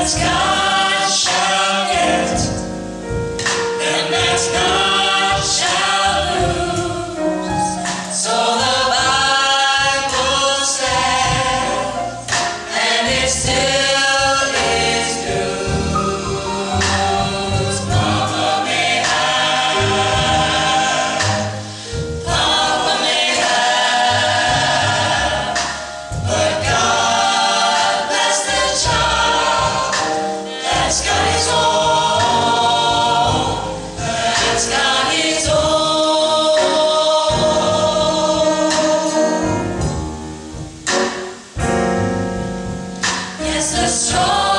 that's God shall get, and God shall lose. So the Bible and it's. Yes, the strong.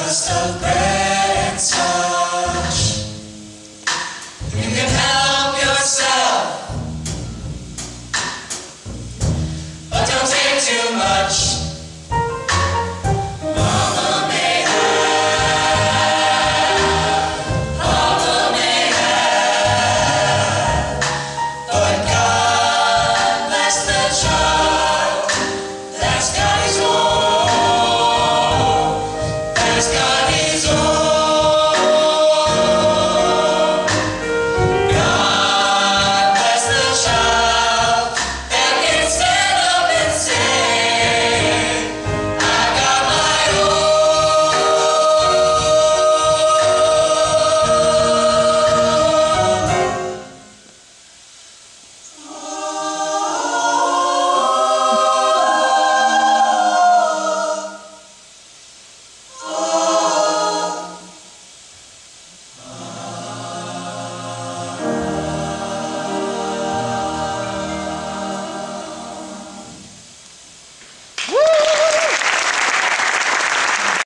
breakfast of prayer.